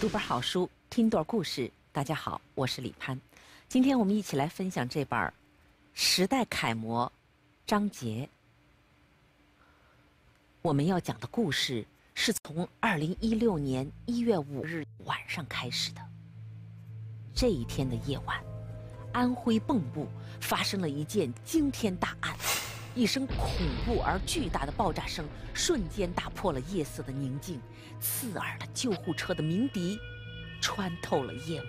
读本好书，听段故事。大家好，我是李潘。今天我们一起来分享这本《时代楷模》张杰。我们要讲的故事是从二零一六年一月五日晚上开始的。这一天的夜晚，安徽蚌埠发生了一件惊天大案。一声恐怖而巨大的爆炸声，瞬间打破了夜色的宁静。刺耳的救护车的鸣笛，穿透了夜幕。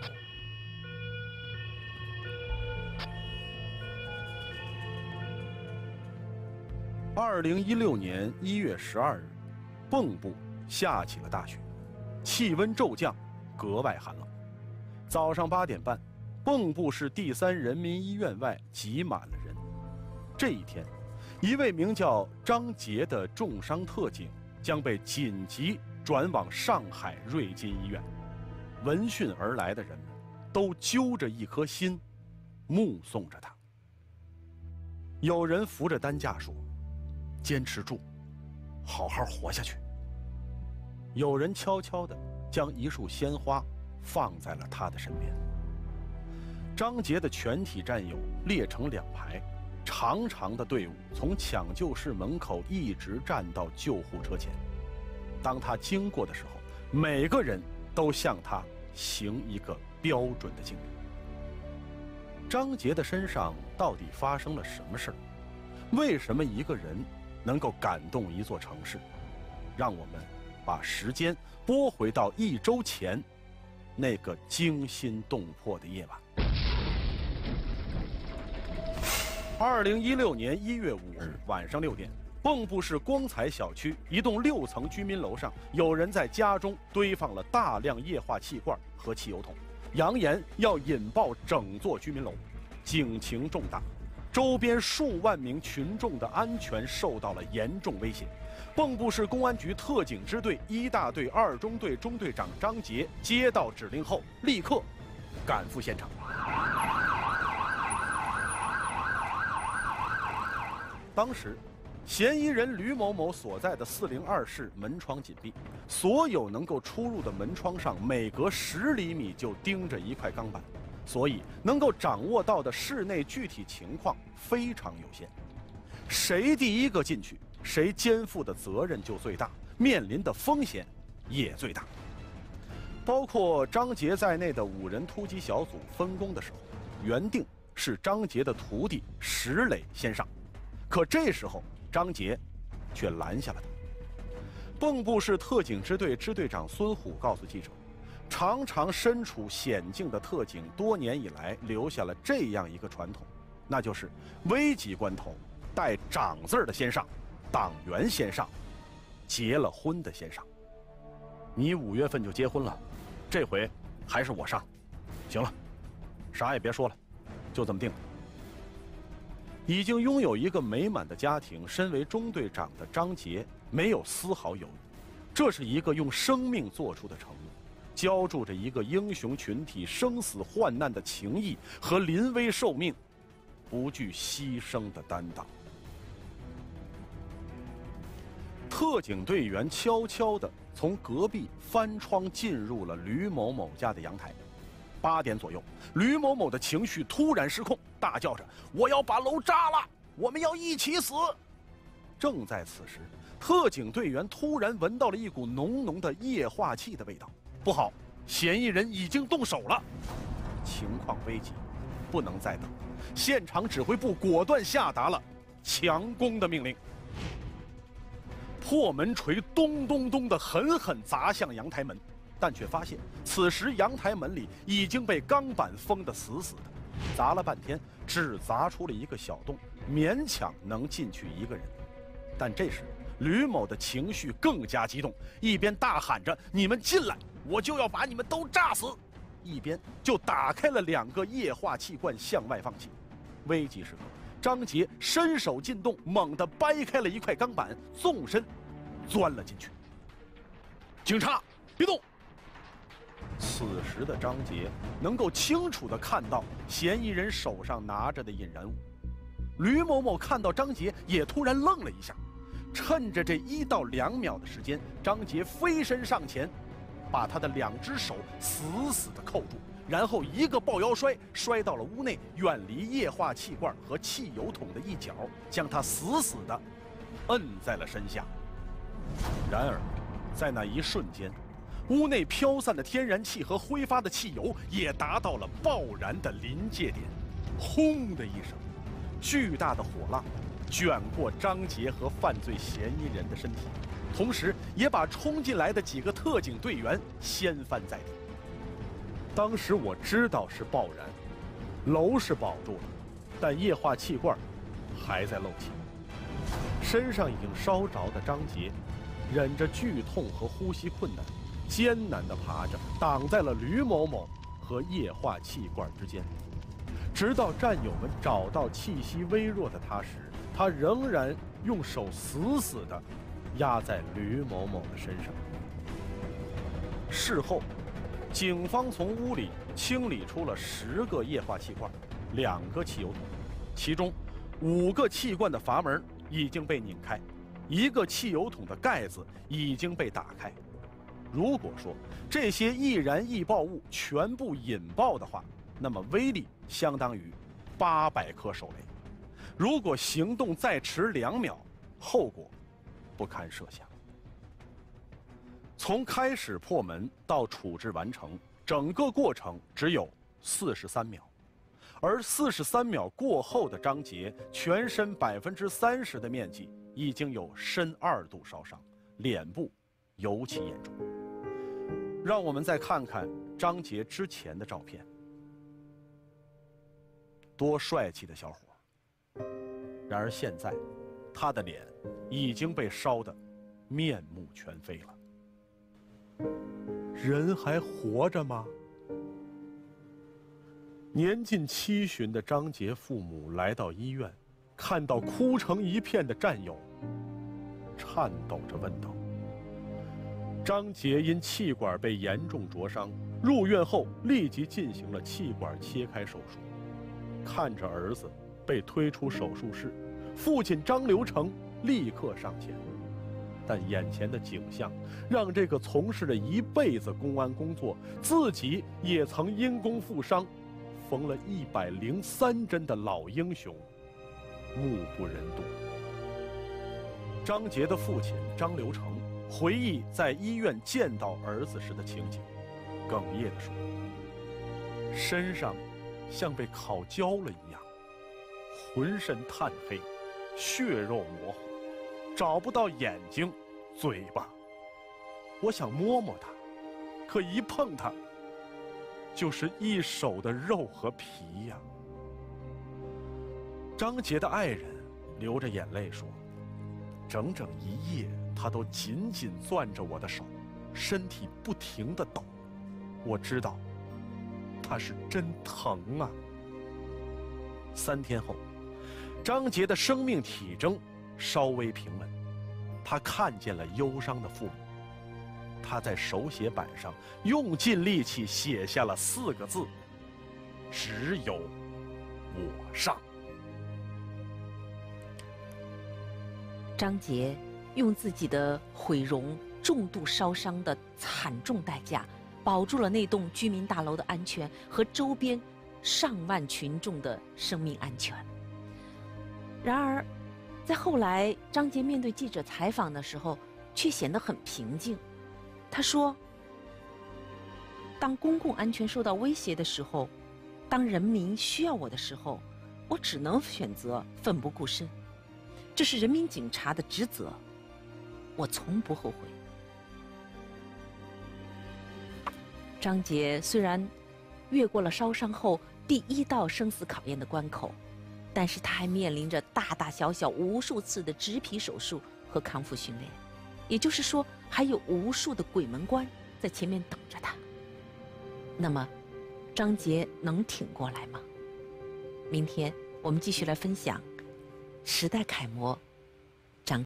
二零一六年一月十二日，蚌埠下起了大雪，气温骤降，格外寒冷。早上八点半，蚌埠市第三人民医院外挤满了人。这一天。一位名叫张杰的重伤特警将被紧急转往上海瑞金医院。闻讯而来的人们，都揪着一颗心，目送着他。有人扶着担架说：“坚持住，好好活下去。”有人悄悄地将一束鲜花放在了他的身边。张杰的全体战友列成两排。长长的队伍从抢救室门口一直站到救护车前。当他经过的时候，每个人都向他行一个标准的敬礼。张杰的身上到底发生了什么事儿？为什么一个人能够感动一座城市？让我们把时间拨回到一周前那个惊心动魄的夜晚。二零一六年一月五日晚上六点，蚌埠市光彩小区一栋六层居民楼上，有人在家中堆放了大量液化气罐和汽油桶，扬言要引爆整座居民楼，警情重大，周边数万名群众的安全受到了严重威胁。蚌埠市公安局特警支队一大队二中队中队长张杰接到指令后，立刻赶赴现场。当时，嫌疑人吕某某所在的四零二室门窗紧闭，所有能够出入的门窗上每隔十厘米就钉着一块钢板，所以能够掌握到的室内具体情况非常有限。谁第一个进去，谁肩负的责任就最大，面临的风险也最大。包括张杰在内的五人突击小组分工的时候，原定是张杰的徒弟石磊先上。可这时候，张杰却拦下了他。蚌埠市特警支队支队长孙虎告诉记者：“常常身处险境的特警，多年以来留下了这样一个传统，那就是危急关头带‘长’字的先上，党员先上，结了婚的先上。你五月份就结婚了，这回还是我上。行了，啥也别说了，就这么定了。”已经拥有一个美满的家庭，身为中队长的张杰没有丝毫犹豫，这是一个用生命做出的承诺，浇筑着一个英雄群体生死患难的情谊和临危受命、不惧牺牲的担当。特警队员悄悄地从隔壁翻窗进入了吕某某家的阳台。八点左右，吕某某的情绪突然失控，大叫着：“我要把楼炸了！我们要一起死！”正在此时，特警队员突然闻到了一股浓浓的液化气的味道，不好，嫌疑人已经动手了，情况危急，不能再等。现场指挥部果断下达了强攻的命令，破门锤咚咚咚的狠狠砸向阳台门。但却发现，此时阳台门里已经被钢板封得死死的，砸了半天，只砸出了一个小洞，勉强能进去一个人。但这时，吕某的情绪更加激动，一边大喊着“你们进来，我就要把你们都炸死”，一边就打开了两个液化气罐向外放气。危急时刻，张杰伸手进洞，猛地掰开了一块钢板，纵身钻了进去。警察，别动！此时的张杰能够清楚地看到嫌疑人手上拿着的引燃物。吕某某看到张杰，也突然愣了一下。趁着这一到两秒的时间，张杰飞身上前，把他的两只手死死地扣住，然后一个抱腰摔，摔到了屋内远离液化气罐和汽油桶的一角，将他死死地摁在了身下。然而，在那一瞬间，屋内飘散的天然气和挥发的汽油也达到了爆燃的临界点。轰的一声，巨大的火浪卷过张杰和犯罪嫌疑人的身体，同时也把冲进来的几个特警队员掀翻在地。当时我知道是爆燃，楼是保住了，但液化气罐还在漏气。身上已经烧着的张杰，忍着剧痛和呼吸困难，艰难地爬着，挡在了吕某某和液化气罐之间。直到战友们找到气息微弱的他时，他仍然用手死死地压在吕某某的身上。事后，警方从屋里清理出了十个液化气罐，两个汽油桶，其中五个气罐的阀门已经被拧开，一个汽油桶的盖子已经被打开。如果说这些易燃易爆物全部引爆的话，那么威力相当于八百颗手雷，如果行动再迟两秒，后果不堪设想。从开始破门到处置完成，整个过程只有四十三秒，而四十三秒过后的张杰，全身百分之三十的面积已经有深二度烧伤，脸部尤其严重。让我们再看看张杰之前的照片。多帅气的小伙！然而现在，他的脸已经被烧得面目全非了。人还活着吗？年近七旬的张杰父母来到医院，看到哭成一片的战友，颤抖着问道：“张杰因气管被严重灼伤，入院后立即进行了气管切开手术。”看着儿子被推出手术室，父亲张留成立刻上前，但眼前的景象让这个从事了一辈子公安工作、自己也曾因公负伤、缝了一百零三针的老英雄目不忍睹。张杰的父亲张留成回忆在医院见到儿子时的情景，哽咽地说：“身上……”像被烤焦了一样，浑身炭黑，血肉模糊，找不到眼睛、嘴巴。我想摸摸它，可一碰它，就是一手的肉和皮呀。张杰的爱人流着眼泪说：“整整一夜，他都紧紧攥着我的手，身体不停的抖。我知道。”他是真疼啊！三天后，张杰的生命体征稍微平稳，他看见了忧伤的父母。他在手写板上用尽力气写下了四个字：“只有我上。”张杰用自己的毁容、重度烧伤的惨重代价。保住了那栋居民大楼的安全和周边上万群众的生命安全。然而，在后来，张杰面对记者采访的时候，却显得很平静。他说：“当公共安全受到威胁的时候，当人民需要我的时候，我只能选择奋不顾身。这是人民警察的职责，我从不后悔。”张杰虽然越过了烧伤后第一道生死考验的关口，但是他还面临着大大小小无数次的植皮手术和康复训练，也就是说，还有无数的鬼门关在前面等着他。那么，张杰能挺过来吗？明天我们继续来分享时代楷模张。